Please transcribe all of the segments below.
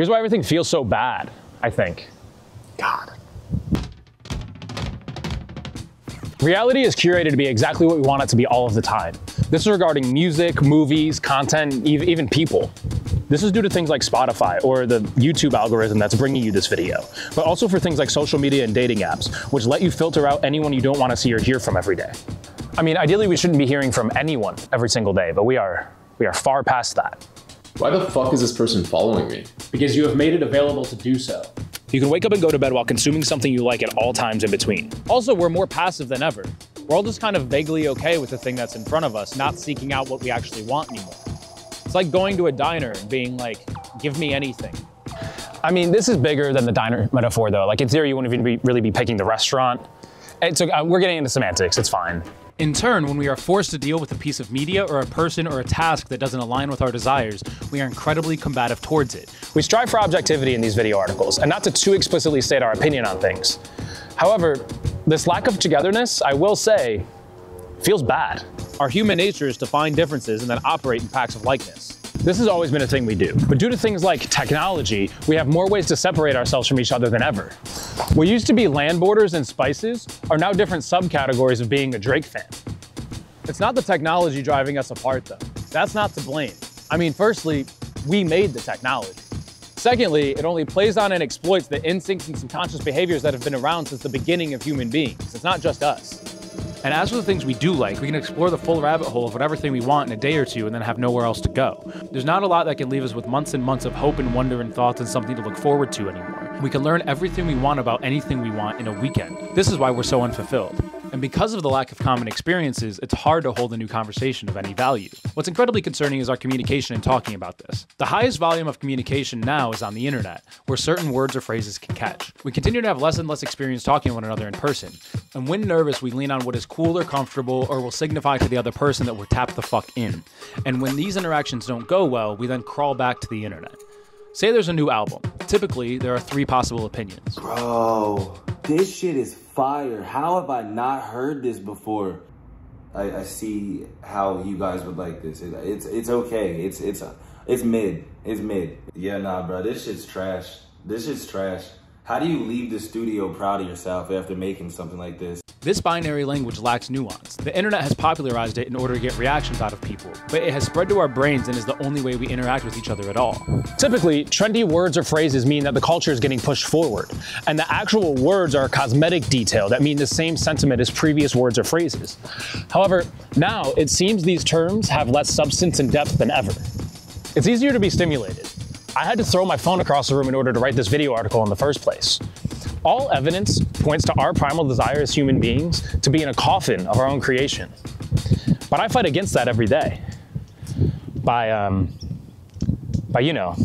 Here's why everything feels so bad, I think. God. Reality is curated to be exactly what we want it to be all of the time. This is regarding music, movies, content, even people. This is due to things like Spotify or the YouTube algorithm that's bringing you this video, but also for things like social media and dating apps, which let you filter out anyone you don't want to see or hear from every day. I mean, ideally we shouldn't be hearing from anyone every single day, but we are, we are far past that. Why the fuck is this person following me? Because you have made it available to do so. You can wake up and go to bed while consuming something you like at all times in between. Also, we're more passive than ever. We're all just kind of vaguely okay with the thing that's in front of us, not seeking out what we actually want anymore. It's like going to a diner and being like, give me anything. I mean, this is bigger than the diner metaphor, though. Like, in theory, you wouldn't even be, really be picking the restaurant. It's, uh, we're getting into semantics, it's fine. In turn, when we are forced to deal with a piece of media or a person or a task that doesn't align with our desires, we are incredibly combative towards it. We strive for objectivity in these video articles, and not to too explicitly state our opinion on things. However, this lack of togetherness, I will say, feels bad. Our human nature is to find differences and then operate in packs of likeness. This has always been a thing we do, but due to things like technology, we have more ways to separate ourselves from each other than ever. What used to be land borders and spices are now different subcategories of being a Drake fan. It's not the technology driving us apart though. That's not to blame. I mean, firstly, we made the technology. Secondly, it only plays on and exploits the instincts and subconscious behaviors that have been around since the beginning of human beings. It's not just us. And as for the things we do like, we can explore the full rabbit hole of whatever thing we want in a day or two and then have nowhere else to go. There's not a lot that can leave us with months and months of hope and wonder and thoughts and something to look forward to anymore. We can learn everything we want about anything we want in a weekend. This is why we're so unfulfilled. And because of the lack of common experiences, it's hard to hold a new conversation of any value. What's incredibly concerning is our communication in talking about this. The highest volume of communication now is on the internet, where certain words or phrases can catch. We continue to have less and less experience talking to one another in person. And when nervous, we lean on what is cool or comfortable or will signify to the other person that we're tapped the fuck in. And when these interactions don't go well, we then crawl back to the internet. Say there's a new album. Typically, there are three possible opinions. Bro, this shit is fire. How have I not heard this before? I, I see how you guys would like this. It, it's it's okay. It's it's it's mid. It's mid. Yeah, nah, bro. This shit's trash. This shit's trash. How do you leave the studio proud of yourself after making something like this? This binary language lacks nuance. The internet has popularized it in order to get reactions out of people, but it has spread to our brains and is the only way we interact with each other at all. Typically, trendy words or phrases mean that the culture is getting pushed forward, and the actual words are a cosmetic detail that mean the same sentiment as previous words or phrases. However, now it seems these terms have less substance and depth than ever. It's easier to be stimulated. I had to throw my phone across the room in order to write this video article in the first place. All evidence points to our primal desire as human beings to be in a coffin of our own creation. But I fight against that every day by, um, by you know,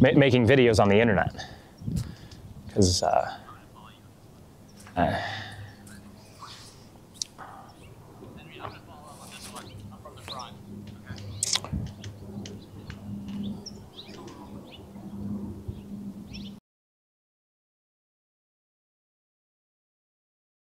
ma making videos on the internet. Because, uh, uh